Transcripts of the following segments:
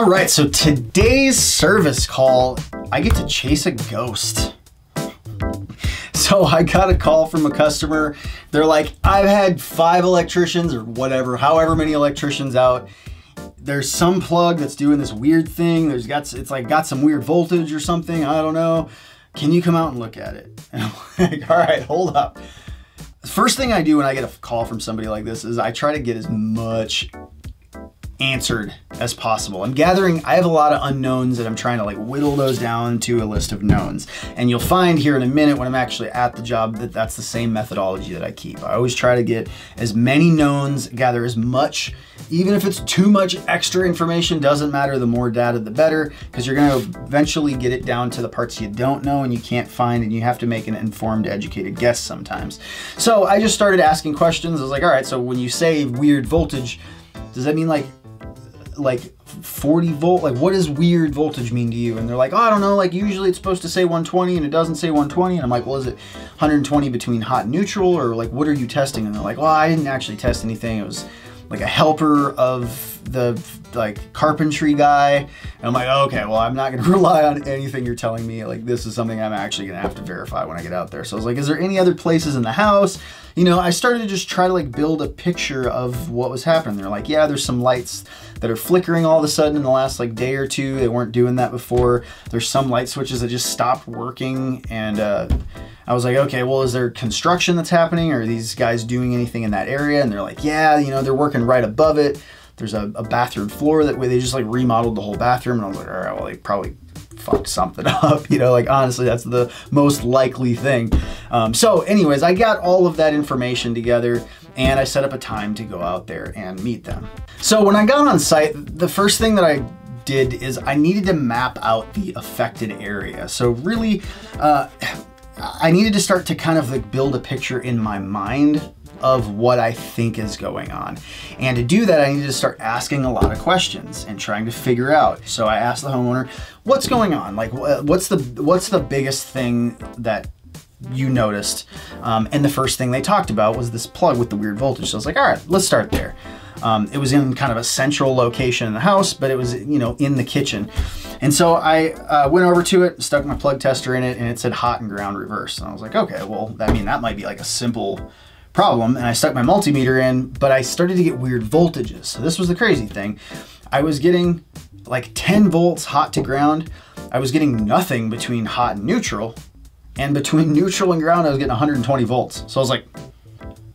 All right, so today's service call, I get to chase a ghost. So I got a call from a customer. They're like, I've had five electricians or whatever, however many electricians out. There's some plug that's doing this weird thing. There's got, it's like got some weird voltage or something. I don't know. Can you come out and look at it? And I'm like, all right, hold up. First thing I do when I get a call from somebody like this is I try to get as much answered as possible. I'm gathering, I have a lot of unknowns that I'm trying to like whittle those down to a list of knowns. And you'll find here in a minute when I'm actually at the job that that's the same methodology that I keep. I always try to get as many knowns, gather as much, even if it's too much extra information, doesn't matter, the more data the better, because you're gonna eventually get it down to the parts you don't know and you can't find and you have to make an informed, educated guess sometimes. So I just started asking questions. I was like, all right, so when you say weird voltage, does that mean like like 40 volt like what does weird voltage mean to you? And they're like oh i don't know like usually it's supposed to say 120 and it doesn't say 120 and i'm like well is it 120 between hot and neutral or like what are you testing? And they're like well i didn't actually test anything. It was like a helper of the like carpentry guy. And i'm like okay well i'm not to rely on anything you're telling me. Like this is something i'm actually to have to verify when i get out there. So i was like is there any other places in the house? You know i started to just try to like build a picture of what was happening. They're like yeah there's some lights that are flickering all of a sudden in the last like day or two. They weren't doing that before. There's some light switches that just stopped working and uh, I was like, okay, well, is there construction that's happening? Are these guys doing anything in that area? And they're like, yeah, you know, they're working right above it. There's a, a bathroom floor that they just like remodeled the whole bathroom. And I was like, all right, well, they probably fucked something up. You know, like honestly, that's the most likely thing. Um, so, anyways, I got all of that information together and I set up a time to go out there and meet them. So, when I got on site, the first thing that I did is I needed to map out the affected area. So, really, uh, I needed to start to kind of like build a picture in my mind of what I think is going on. And to do that, I needed to start asking a lot of questions and trying to figure out. So I asked the homeowner, what's going on? Like, what's the, what's the biggest thing that you noticed? Um, and the first thing they talked about was this plug with the weird voltage. So I was like, all right, let's start there. Um, it was in kind of a central location in the house, but it was, you know, in the kitchen. And so I uh, went over to it, stuck my plug tester in it, and it said hot and ground reverse. And I was like, okay, well, I mean, that might be like a simple problem. And I stuck my multimeter in, but I started to get weird voltages. So this was the crazy thing. I was getting like 10 volts hot to ground. I was getting nothing between hot and neutral. And between neutral and ground, I was getting 120 volts. So I was like,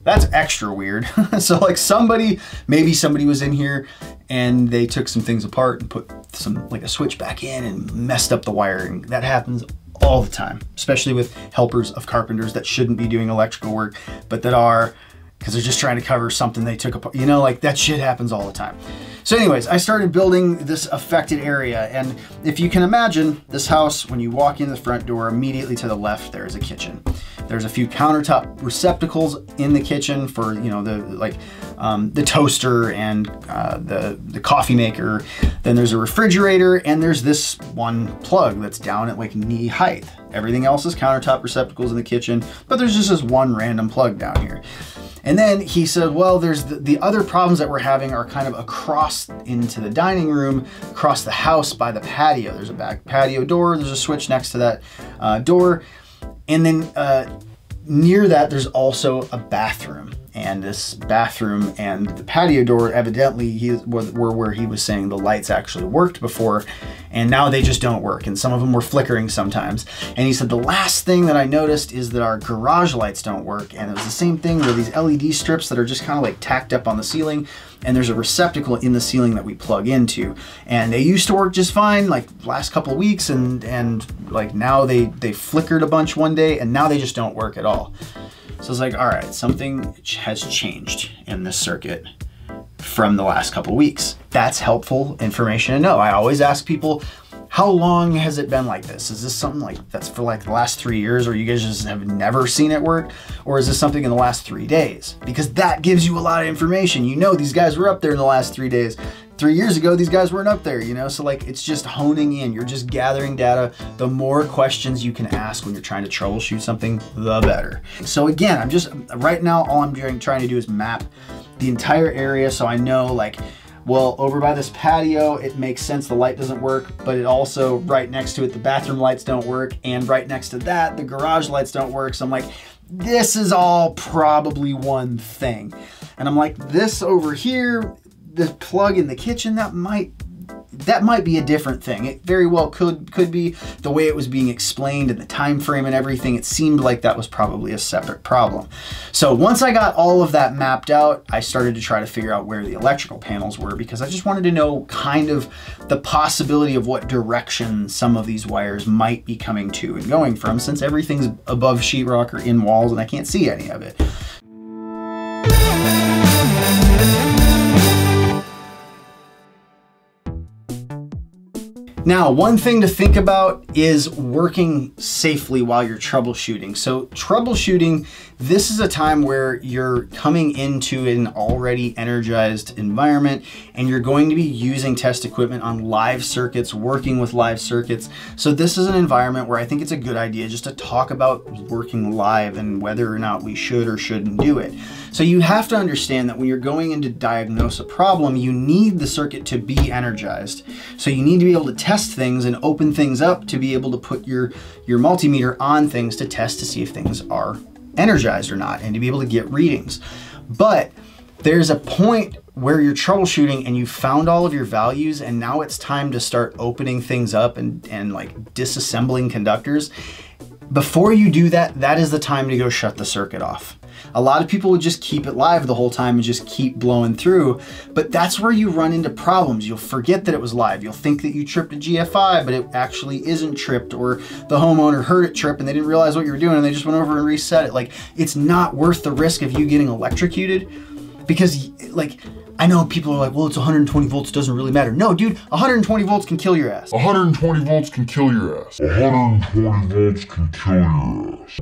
that's extra weird. so like somebody, maybe somebody was in here and they took some things apart and put some like a switch back in and messed up the wiring. That happens all the time, especially with helpers of carpenters that shouldn't be doing electrical work, but that are because they're just trying to cover something they took apart. You know, like that shit happens all the time. So anyways, I started building this affected area. And if you can imagine this house, when you walk in the front door, immediately to the left, there is a kitchen. There's a few countertop receptacles in the kitchen for, you know, the like um, the toaster and uh, the, the coffee maker. Then there's a refrigerator and there's this one plug that's down at like knee height. Everything else is countertop receptacles in the kitchen, but there's just this one random plug down here. And then he said, well, there's the, the, other problems that we're having are kind of across into the dining room, across the house by the patio. There's a back patio door, there's a switch next to that uh, door. And then uh, near that, there's also a bathroom and this bathroom and the patio door evidently he were where he was saying the lights actually worked before and now they just don't work and some of them were flickering sometimes. And he said the last thing that i noticed is that our garage lights don't work and it was the same thing with these led strips that are just kind of like tacked up on the ceiling and there's a receptacle in the ceiling that we plug into. And they used to work just fine like last couple of weeks and and like now they they flickered a bunch one day and now they just don't work at all so it's like, all right, something has changed in this circuit from the last couple weeks. That's helpful information to know. I always ask people, how long has it been like this? Is this something like that's for like the last three years or you guys just have never seen it work? Or is this something in the last three days? Because that gives you a lot of information. You know these guys were up there in the last three days three years ago, these guys weren't up there, you know? So like, it's just honing in. You're just gathering data. The more questions you can ask when you're trying to troubleshoot something, the better. So again, I'm just, right now, all I'm doing, trying to do is map the entire area so I know like, Well, over by this patio, it makes sense the light doesn't work, but it also, right next to it, the bathroom lights don't work. And right next to that, the garage lights don't work. So I'm like, this is all probably one thing. And I'm like, this over here, the plug in the kitchen, that might that might be a different thing. It very well could could be the way it was being explained and the time frame and everything. It seemed like that was probably a separate problem. So once I got all of that mapped out, I started to try to figure out where the electrical panels were because I just wanted to know kind of the possibility of what direction some of these wires might be coming to and going from since everything's above sheetrock or in walls and I can't see any of it. Now, one thing to think about is working safely while you're troubleshooting. So troubleshooting, this is a time where you're coming into an already energized environment and you're going to be using test equipment on live circuits, working with live circuits. So this is an environment where I think it's a good idea just to talk about working live and whether or not we should or shouldn't do it. So you have to understand that when you're going in to diagnose a problem, you need the circuit to be energized. So you need to be able to test things and open things up to be able to put your, your multimeter on things to test to see if things are energized or not and to be able to get readings. But there's a point where you're troubleshooting and you found all of your values and now it's time to start opening things up and, and like disassembling conductors. Before you do that, that is the time to go shut the circuit off. A lot of people would just keep it live the whole time and just keep blowing through, but that's where you run into problems. You'll forget that it was live. You'll think that you tripped a GFI, but it actually isn't tripped, or the homeowner heard it trip and they didn't realize what you were doing and they just went over and reset it. Like, it's not worth the risk of you getting electrocuted because, like, I know people are like, well, it's 120 volts, doesn't really matter. No, dude, 120 volts can kill your ass. 120 volts can kill your ass. 120 volts can kill your ass.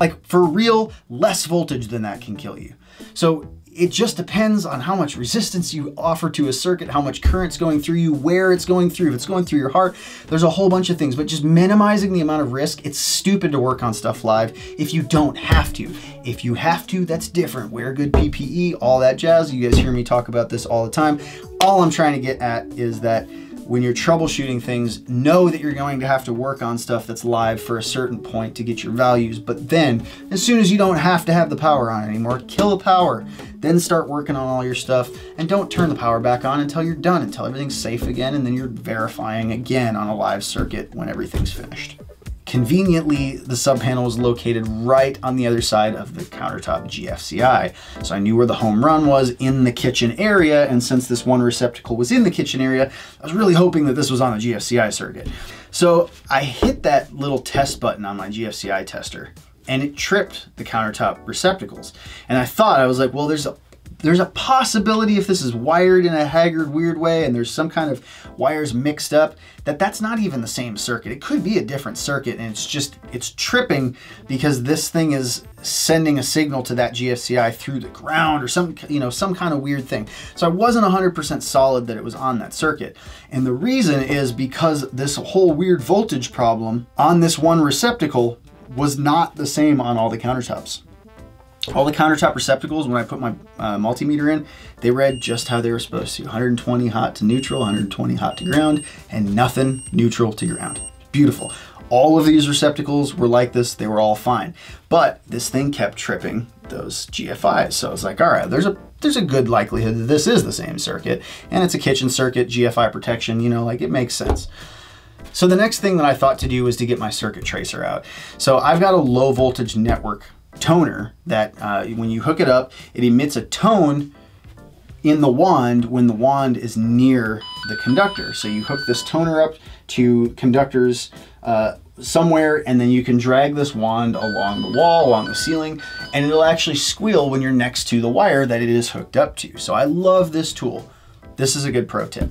Like for real, less voltage than that can kill you. So it just depends on how much resistance you offer to a circuit, how much current's going through you, where it's going through, if it's going through your heart. There's a whole bunch of things, but just minimizing the amount of risk. It's stupid to work on stuff live if you don't have to. If you have to, that's different. Wear good PPE, all that jazz. You guys hear me talk about this all the time. All I'm trying to get at is that when you're troubleshooting things, know that you're going to have to work on stuff that's live for a certain point to get your values. But then, as soon as you don't have to have the power on anymore, kill the power. Then start working on all your stuff and don't turn the power back on until you're done, until everything's safe again, and then you're verifying again on a live circuit when everything's finished. Conveniently, the sub panel was located right on the other side of the countertop GFCI. So I knew where the home run was in the kitchen area, and since this one receptacle was in the kitchen area, I was really hoping that this was on the GFCI circuit. So I hit that little test button on my GFCI tester, and it tripped the countertop receptacles. And I thought, I was like, well, there's a there's a possibility if this is wired in a haggard weird way and there's some kind of wires mixed up that that's not even the same circuit. It could be a different circuit and it's just it's tripping because this thing is sending a signal to that GFCI through the ground or some you know some kind of weird thing. So I wasn't 100% solid that it was on that circuit. And the reason is because this whole weird voltage problem on this one receptacle was not the same on all the countertops all the countertop receptacles, when I put my uh, multimeter in, they read just how they were supposed to. 120 hot to neutral, 120 hot to ground, and nothing neutral to ground. Beautiful. All of these receptacles were like this, they were all fine. But this thing kept tripping those GFIs. So I was like, all right, there's a there's a good likelihood that this is the same circuit, and it's a kitchen circuit, GFI protection, you know, like it makes sense. So the next thing that I thought to do was to get my circuit tracer out. So I've got a low voltage network toner that uh, when you hook it up, it emits a tone in the wand when the wand is near the conductor. So you hook this toner up to conductors uh, somewhere and then you can drag this wand along the wall, along the ceiling, and it'll actually squeal when you're next to the wire that it is hooked up to. So I love this tool. This is a good pro tip.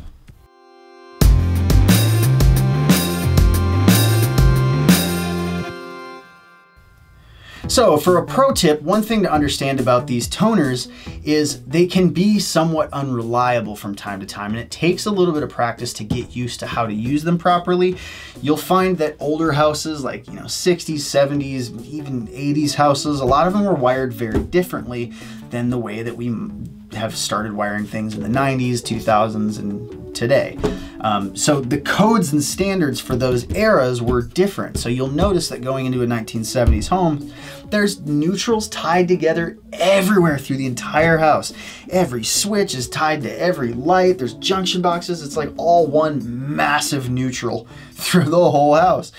So, for a pro tip, one thing to understand about these toners is they can be somewhat unreliable from time to time, and it takes a little bit of practice to get used to how to use them properly. You'll find that older houses, like you know 60s, 70s, even 80s houses, a lot of them are wired very differently than the way that we have started wiring things in the 90s, 2000s, and today. Um, so the codes and standards for those eras were different. So you'll notice that going into a 1970s home, there's neutrals tied together everywhere through the entire house. Every switch is tied to every light. There's junction boxes. It's like all one massive neutral through the whole house.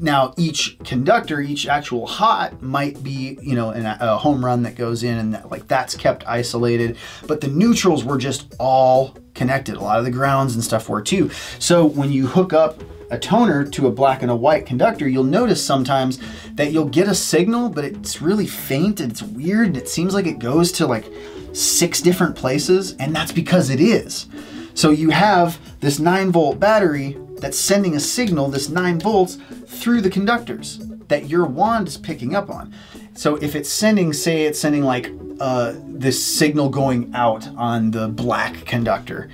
Now, each conductor, each actual hot might be, you know, a home run that goes in and that, like that's kept isolated, but the neutrals were just all connected. A lot of the grounds and stuff were too. So when you hook up a toner to a black and a white conductor, you'll notice sometimes that you'll get a signal, but it's really faint and it's weird. It seems like it goes to like six different places, and that's because it is. So you have this 9 volt battery that's sending a signal, this 9 volts, through the conductors that your wand is picking up on. So if it's sending, say it's sending like uh, this signal going out on the black conductor,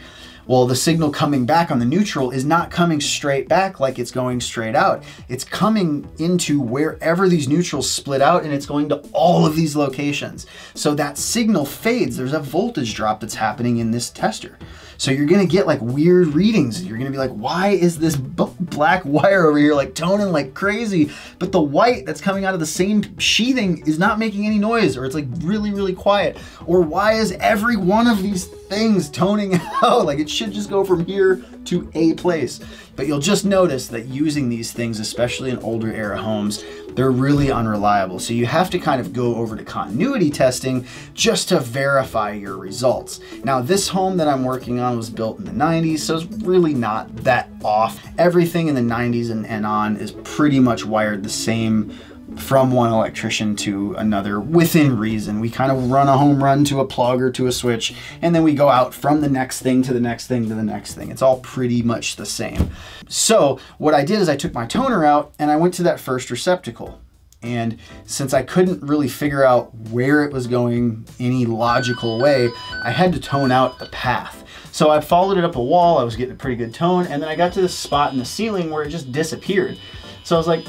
well, the signal coming back on the neutral is not coming straight back like it's going straight out. It's coming into wherever these neutrals split out and it's going to all of these locations. So that signal fades. There's a voltage drop that's happening in this tester. So you're gonna get like weird readings. You're gonna be like, why is this black wire over here like toning like crazy? But the white that's coming out of the same sheathing is not making any noise or it's like really, really quiet. Or why is every one of these things toning out? Like it should just go from here to a place. But you'll just notice that using these things, especially in older era homes, they're really unreliable. So you have to kind of go over to continuity testing just to verify your results. Now this home that I'm working on was built in the 90s, so it's really not that off. Everything in the 90s and, and on is pretty much wired the same from one electrician to another within reason. We kind of run a home run to a plug or to a switch, and then we go out from the next thing to the next thing to the next thing. It's all pretty much the same. So what I did is I took my toner out and I went to that first receptacle. And since I couldn't really figure out where it was going any logical way, I had to tone out the path. So I followed it up a wall, I was getting a pretty good tone, and then I got to this spot in the ceiling where it just disappeared. So I was like,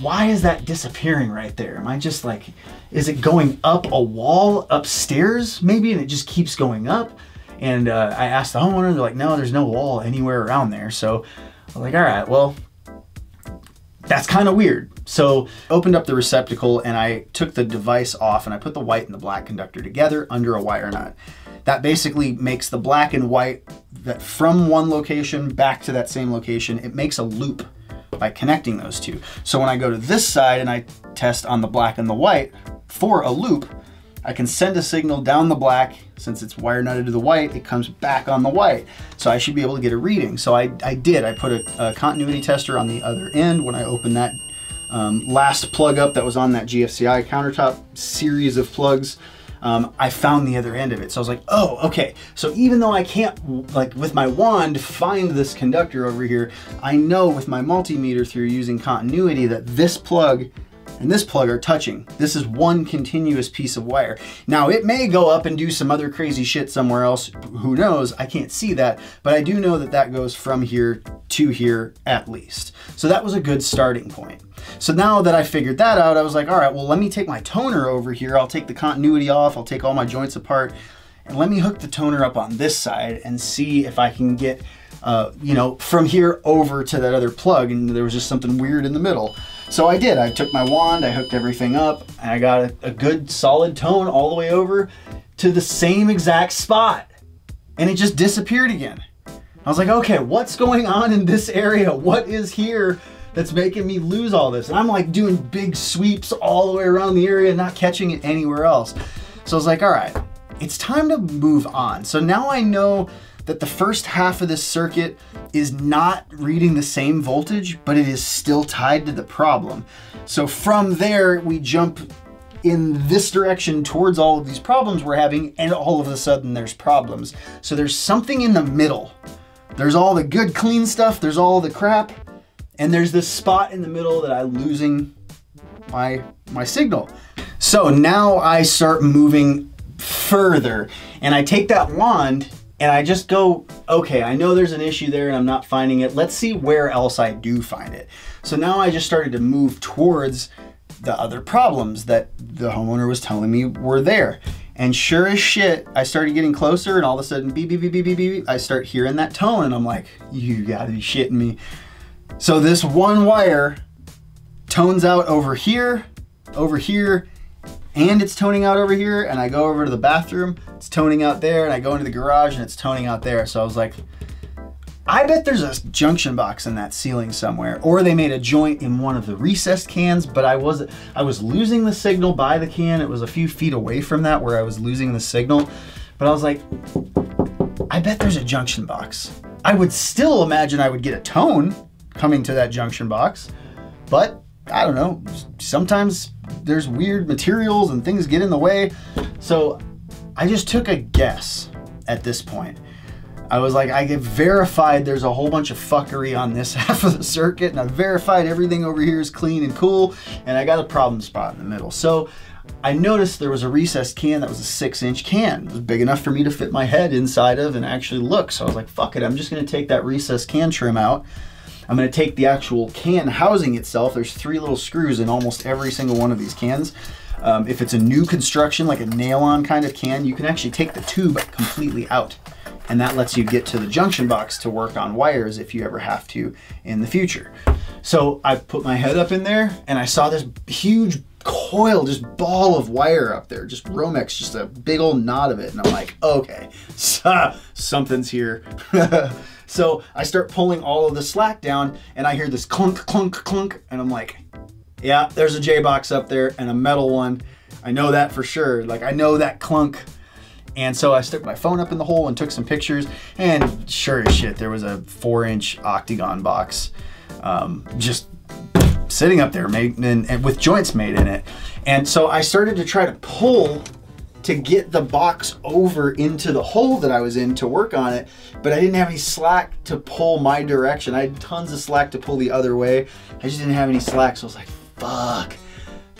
why is that disappearing right there? Am I just like, is it going up a wall upstairs maybe and it just keeps going up? And uh, I asked the homeowner, they're like, no, there's no wall anywhere around there. So I was like, all right, well, that's kind of weird. So opened up the receptacle and I took the device off and I put the white and the black conductor together under a wire nut. That basically makes the black and white that from one location back to that same location, it makes a loop by connecting those two. So when I go to this side and I test on the black and the white for a loop, I can send a signal down the black. Since it's wire nutted to the white, it comes back on the white. So I should be able to get a reading. So I, I did. I put a, a continuity tester on the other end when I opened that um, last plug up that was on that GFCI countertop series of plugs um, I found the other end of it. So I was like, oh, okay. So even though I can't, like with my wand, find this conductor over here, I know with my multimeter through using continuity that this plug and this plug are touching. This is one continuous piece of wire. Now it may go up and do some other crazy shit somewhere else. Who knows? I can't see that, but I do know that that goes from here to here at least. So that was a good starting point. So now that I figured that out, I was like, all right, well, let me take my toner over here. I'll take the continuity off. I'll take all my joints apart and let me hook the toner up on this side and see if I can get, uh, you know, from here over to that other plug. And there was just something weird in the middle. So I did. I took my wand, I hooked everything up, and I got a, a good solid tone all the way over to the same exact spot. And it just disappeared again. I was like, okay, what's going on in this area? What is here that's making me lose all this? And I'm like doing big sweeps all the way around the area, not catching it anywhere else. So I was like, all right, it's time to move on. So now I know that the first half of this circuit is not reading the same voltage, but it is still tied to the problem. So from there, we jump in this direction towards all of these problems we're having, and all of a sudden there's problems. So there's something in the middle. There's all the good, clean stuff, there's all the crap, and there's this spot in the middle that I'm losing my my signal. So now I start moving further and I take that wand and I just go, okay, I know there's an issue there and I'm not finding it. Let's see where else I do find it. So now I just started to move towards the other problems that the homeowner was telling me were there. And sure as shit, I started getting closer and all of a sudden beep, beep, beep, beep, beep, beep, I start hearing that tone and I'm like, you gotta be shitting me. So this one wire tones out over here, over here, and it's toning out over here. And I go over to the bathroom, it's toning out there, and I go into the garage and it's toning out there. So I was like, I bet there's a junction box in that ceiling somewhere, or they made a joint in one of the recessed cans. But I was I was losing the signal by the can. It was a few feet away from that where I was losing the signal. But I was like, I bet there's a junction box. I would still imagine I would get a tone coming to that junction box, but I don't know. Sometimes there's weird materials and things get in the way. So I just took a guess at this point. I was like, I get verified there's a whole bunch of fuckery on this half of the circuit, and I verified everything over here is clean and cool, and I got a problem spot in the middle. So I noticed there was a recessed can that was a six inch can. It was big enough for me to fit my head inside of and actually look. So I was like, fuck it, I'm just gonna take that recessed can trim out. I'm gonna take the actual can housing itself. There's three little screws in almost every single one of these cans. Um, if it's a new construction, like a nail-on kind of can, you can actually take the tube completely out and that lets you get to the junction box to work on wires if you ever have to in the future. So I put my head up in there and I saw this huge coil, just ball of wire up there, just Romex, just a big old knot of it. And I'm like, okay, something's here. so I start pulling all of the slack down and I hear this clunk, clunk, clunk. And I'm like, yeah, there's a J box up there and a metal one. I know that for sure. Like I know that clunk and so I stuck my phone up in the hole and took some pictures. And sure as shit, there was a four inch octagon box um, just sitting up there made and, and with joints made in it. And so I started to try to pull to get the box over into the hole that I was in to work on it, but I didn't have any slack to pull my direction. I had tons of slack to pull the other way. I just didn't have any slack, so I was like, fuck.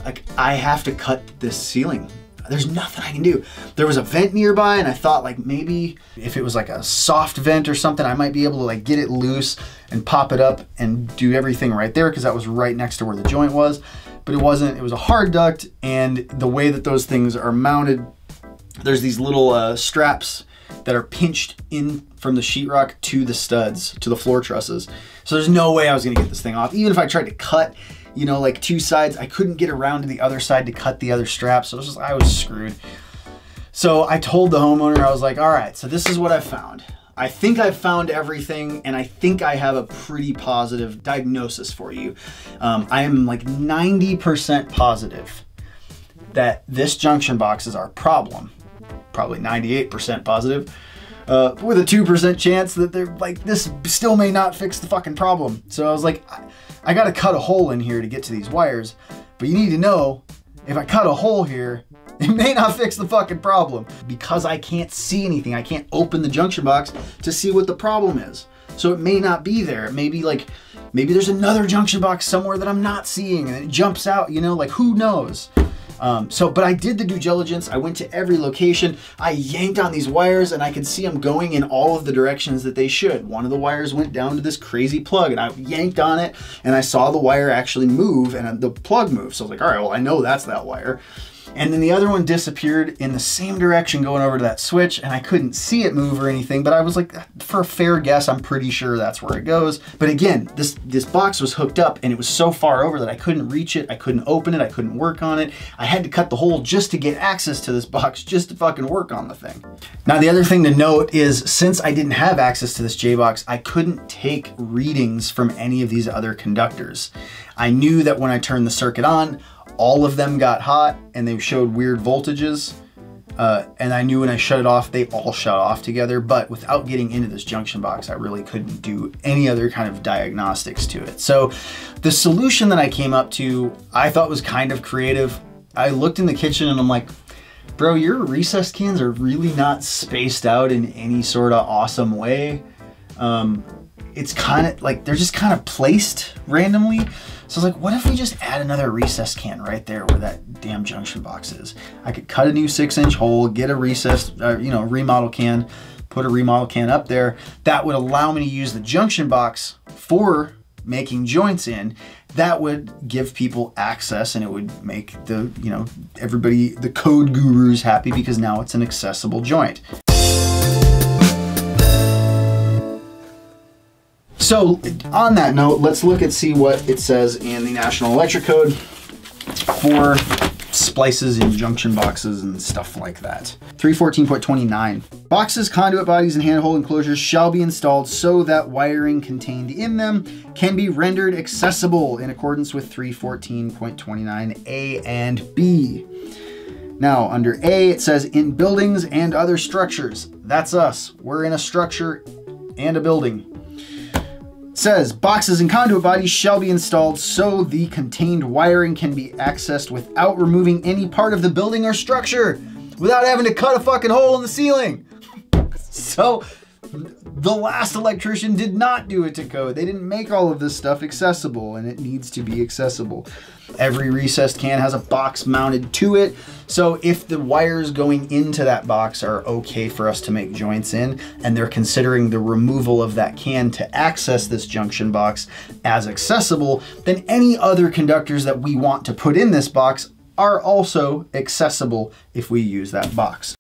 Like I have to cut this ceiling there's nothing I can do. There was a vent nearby and I thought like maybe if it was like a soft vent or something, I might be able to like get it loose and pop it up and do everything right there because that was right next to where the joint was. But it wasn't, it was a hard duct and the way that those things are mounted, there's these little uh, straps that are pinched in from the sheetrock to the studs, to the floor trusses. So there's no way I was gonna get this thing off. Even if I tried to cut you know, like two sides. I couldn't get around to the other side to cut the other strap. So it was just, I was screwed. So I told the homeowner, I was like, all right, so this is what I found. I think I've found everything, and I think I have a pretty positive diagnosis for you. Um, I am like 90% positive that this junction box is our problem. Probably 98% positive. Uh, with a 2% chance that they're like, this still may not fix the fucking problem. So I was like, I gotta cut a hole in here to get to these wires. But you need to know, if I cut a hole here, it may not fix the fucking problem. Because I can't see anything, I can't open the junction box to see what the problem is. So it may not be there. Maybe like, maybe there's another junction box somewhere that I'm not seeing and it jumps out, you know, like who knows? Um, so, but I did the due diligence. I went to every location. I yanked on these wires and I could see them going in all of the directions that they should. One of the wires went down to this crazy plug and I yanked on it and I saw the wire actually move and the plug move. So I was like, all right, well, I know that's that wire. And then the other one disappeared in the same direction going over to that switch and I couldn't see it move or anything, but I was like, for a fair guess, I'm pretty sure that's where it goes. But again, this, this box was hooked up and it was so far over that I couldn't reach it, I couldn't open it, I couldn't work on it. I had to cut the hole just to get access to this box, just to fucking work on the thing. Now the other thing to note is since I didn't have access to this J-Box, I couldn't take readings from any of these other conductors. I knew that when I turned the circuit on, all of them got hot and they showed weird voltages. Uh, and I knew when I shut it off, they all shut off together. But without getting into this junction box, I really couldn't do any other kind of diagnostics to it. So the solution that I came up to, I thought was kind of creative. I looked in the kitchen and I'm like, bro, your recessed cans are really not spaced out in any sort of awesome way. Um, it's kind of like they're just kind of placed randomly. So I was like, what if we just add another recess can right there where that damn junction box is? I could cut a new six inch hole, get a recess, uh, you know, remodel can, put a remodel can up there. That would allow me to use the junction box for making joints in that would give people access and it would make the you know everybody the code gurus happy because now it's an accessible joint so on that note let's look and see what it says in the national electric code for splices in junction boxes and stuff like that. 314.29. Boxes, conduit bodies, and handhold enclosures shall be installed so that wiring contained in them can be rendered accessible in accordance with 314.29A and B. Now, under A, it says in buildings and other structures. That's us. We're in a structure and a building says boxes and conduit bodies shall be installed so the contained wiring can be accessed without removing any part of the building or structure without having to cut a fucking hole in the ceiling. so the last electrician did not do it to code. They didn't make all of this stuff accessible, and it needs to be accessible. Every recessed can has a box mounted to it, so if the wires going into that box are okay for us to make joints in, and they're considering the removal of that can to access this junction box as accessible, then any other conductors that we want to put in this box are also accessible if we use that box.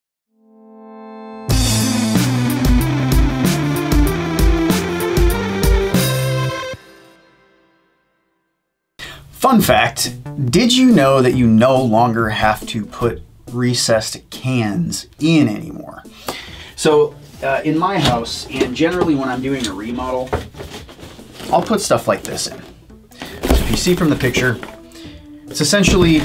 Fun fact, did you know that you no longer have to put recessed cans in anymore? So uh, in my house, and generally when I'm doing a remodel, I'll put stuff like this in. So if you see from the picture, it's essentially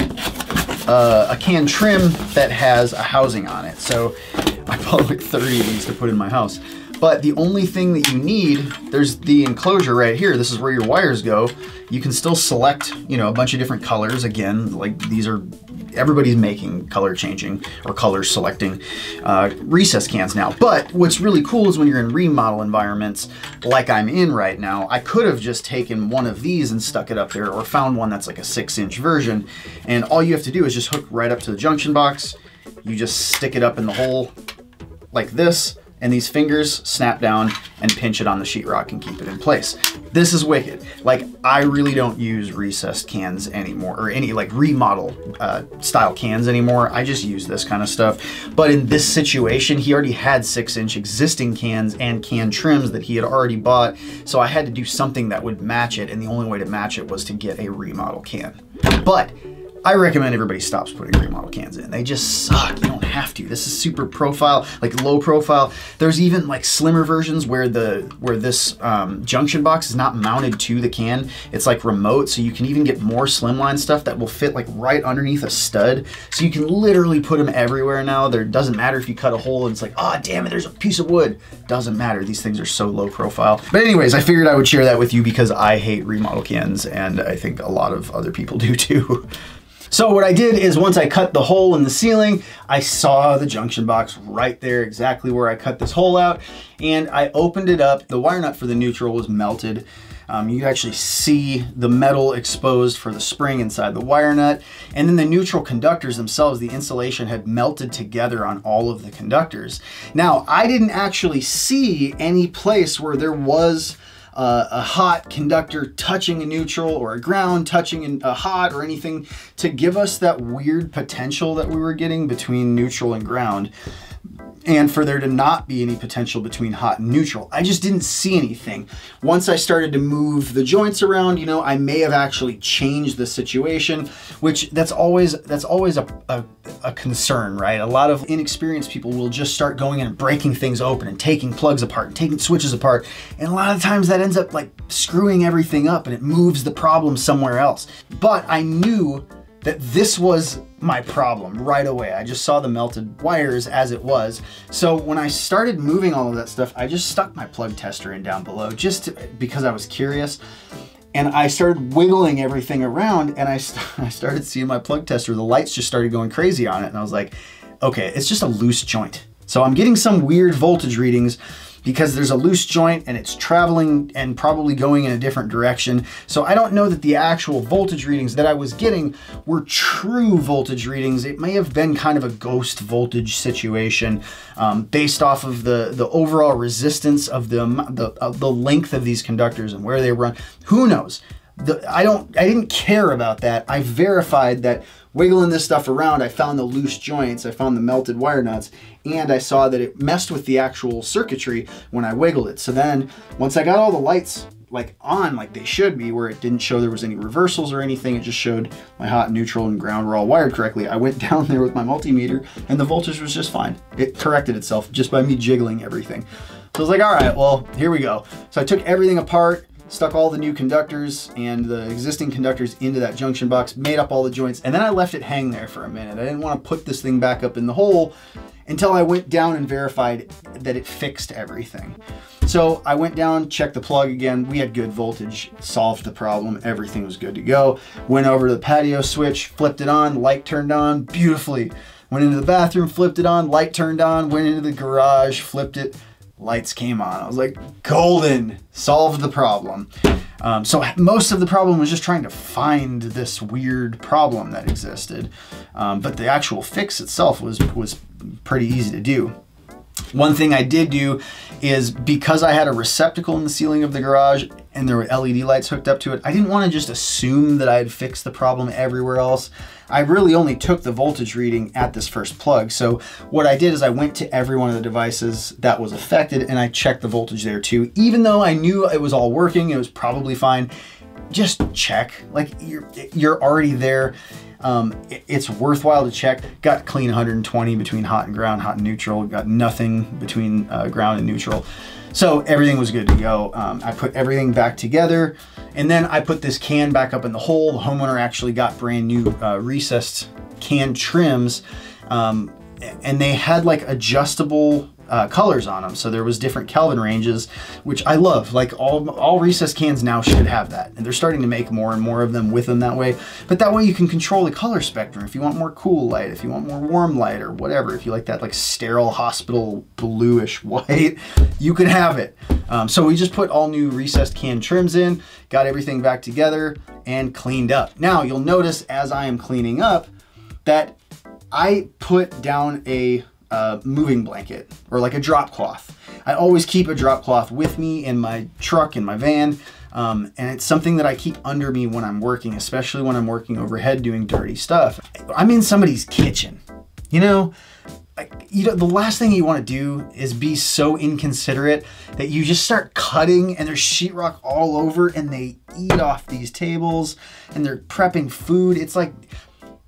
uh, a can trim that has a housing on it. So I bought like 30 of these to put in my house. But the only thing that you need, there's the enclosure right here. This is where your wires go. You can still select, you know, a bunch of different colors. Again, like these are, everybody's making color changing or color selecting uh, recess cans now. But what's really cool is when you're in remodel environments like I'm in right now, I could have just taken one of these and stuck it up there or found one that's like a six inch version. And all you have to do is just hook right up to the junction box. You just stick it up in the hole like this and these fingers snap down and pinch it on the sheetrock and keep it in place. This is wicked. Like, I really don't use recessed cans anymore, or any like remodel uh, style cans anymore. I just use this kind of stuff. But in this situation, he already had six inch existing cans and can trims that he had already bought. So I had to do something that would match it. And the only way to match it was to get a remodel can. But I recommend everybody stops putting remodel cans in. They just suck. You don't have to. This is super profile, like low profile. There's even like slimmer versions where the where this um, junction box is not mounted to the can. It's like remote, so you can even get more slimline stuff that will fit like right underneath a stud. So you can literally put them everywhere now. There doesn't matter if you cut a hole and it's like, oh damn it, there's a piece of wood. Doesn't matter. These things are so low profile. But anyways, I figured I would share that with you because I hate remodel cans and I think a lot of other people do too. So what I did is once I cut the hole in the ceiling, I saw the junction box right there, exactly where I cut this hole out, and I opened it up. The wire nut for the neutral was melted. Um, you actually see the metal exposed for the spring inside the wire nut. And then the neutral conductors themselves, the insulation had melted together on all of the conductors. Now, I didn't actually see any place where there was uh, a hot conductor touching a neutral or a ground touching a hot or anything to give us that weird potential that we were getting between neutral and ground and for there to not be any potential between hot and neutral. I just didn't see anything. Once I started to move the joints around, you know, I may have actually changed the situation, which that's always that's always a, a, a concern, right? A lot of inexperienced people will just start going in and breaking things open and taking plugs apart and taking switches apart. And a lot of times that ends up like screwing everything up and it moves the problem somewhere else. But I knew that this was my problem right away. I just saw the melted wires as it was. So when I started moving all of that stuff, I just stuck my plug tester in down below just to, because I was curious. And I started wiggling everything around and I, st I started seeing my plug tester. The lights just started going crazy on it. And I was like, okay, it's just a loose joint. So I'm getting some weird voltage readings because there's a loose joint and it's traveling and probably going in a different direction. So I don't know that the actual voltage readings that I was getting were true voltage readings. It may have been kind of a ghost voltage situation um, based off of the, the overall resistance of the, the, of the length of these conductors and where they run. Who knows? The, I don't, I didn't care about that. I verified that wiggling this stuff around, I found the loose joints, I found the melted wire nuts, and I saw that it messed with the actual circuitry when I wiggled it. So then once I got all the lights like on like they should be where it didn't show there was any reversals or anything it just showed my hot neutral and ground were all wired correctly i went down there with my multimeter and the voltage was just fine. It corrected itself just by me jiggling everything. So i was like all right well here we go. So i took everything apart stuck all the new conductors and the existing conductors into that junction box, made up all the joints, and then I left it hang there for a minute. I didn't want to put this thing back up in the hole until I went down and verified that it fixed everything. So I went down, checked the plug again. We had good voltage, solved the problem. Everything was good to go. Went over to the patio switch, flipped it on, light turned on beautifully. Went into the bathroom, flipped it on, light turned on, went into the garage, flipped it, lights came on. I was like, golden, solved the problem. Um, so most of the problem was just trying to find this weird problem that existed. Um, but the actual fix itself was, was pretty easy to do. One thing I did do is because I had a receptacle in the ceiling of the garage and there were LED lights hooked up to it, I didn't want to just assume that I had fixed the problem everywhere else. I really only took the voltage reading at this first plug. So what I did is I went to every one of the devices that was affected and I checked the voltage there too. Even though I knew it was all working, it was probably fine, just check. Like you're, you're already there um, it's worthwhile to check. Got clean 120 between hot and ground, hot and neutral. Got nothing between uh, ground and neutral. So everything was good to go. Um, I put everything back together and then I put this can back up in the hole. The homeowner actually got brand new uh, recessed can trims um, and they had like adjustable uh, colors on them. So there was different Kelvin ranges, which I love. Like all, all recess cans now should have that. And they're starting to make more and more of them with them that way. But that way you can control the color spectrum. If you want more cool light, if you want more warm light or whatever, if you like that like sterile hospital bluish white, you can have it. Um, so we just put all new recessed can trims in, got everything back together and cleaned up. Now you'll notice as I am cleaning up that I put down a a moving blanket or like a drop cloth. I always keep a drop cloth with me in my truck, in my van, um, and it's something that I keep under me when I'm working, especially when I'm working overhead doing dirty stuff. I'm in somebody's kitchen, you know? Like, you know, the last thing you want to do is be so inconsiderate that you just start cutting and there's sheetrock all over and they eat off these tables and they're prepping food. It's like,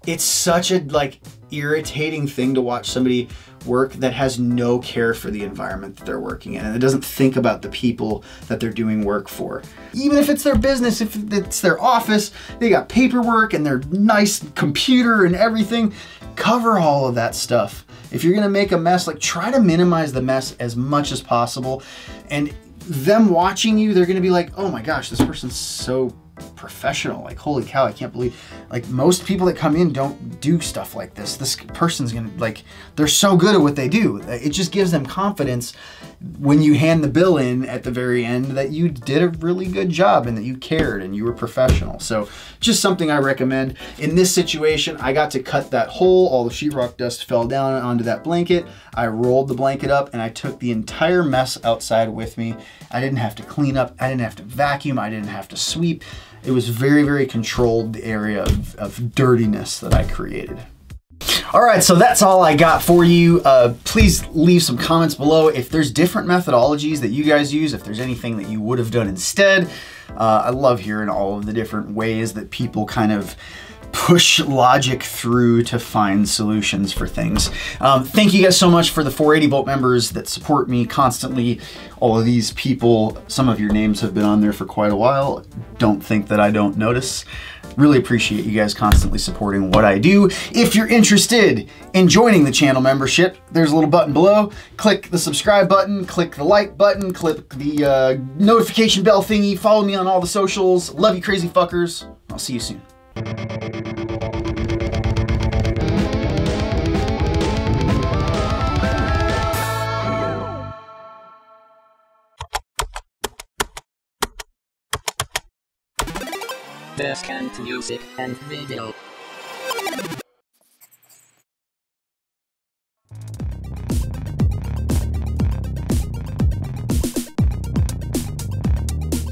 it's such a like irritating thing to watch somebody work that has no care for the environment that they're working in and it doesn't think about the people that they're doing work for. Even if it's their business, if it's their office, they got paperwork and their nice computer and everything, cover all of that stuff. If you're gonna make a mess, like try to minimize the mess as much as possible. And them watching you, they're gonna be like, oh my gosh, this person's so professional. Like, holy cow, I can't believe, like, most people that come in don't do stuff like this. This person's gonna, like, they're so good at what they do. It just gives them confidence when you hand the bill in at the very end that you did a really good job and that you cared and you were professional. So, just something I recommend. In this situation, I got to cut that hole. All the sheetrock dust fell down onto that blanket. I rolled the blanket up and I took the entire mess outside with me. I didn't have to clean up. I didn't have to vacuum. I didn't have to sweep. It was very, very controlled area of, of dirtiness that I created. All right, so that's all I got for you. Uh, please leave some comments below if there's different methodologies that you guys use, if there's anything that you would have done instead. Uh, I love hearing all of the different ways that people kind of push logic through to find solutions for things. Um, thank you guys so much for the 480 volt members that support me constantly. All of these people, some of your names have been on there for quite a while. Don't think that I don't notice. Really appreciate you guys constantly supporting what I do. If you're interested in joining the channel membership, there's a little button below. Click the subscribe button, click the like button, click the uh, notification bell thingy, follow me on all the socials. Love you crazy fuckers. I'll see you soon. Best Cant Music and Video.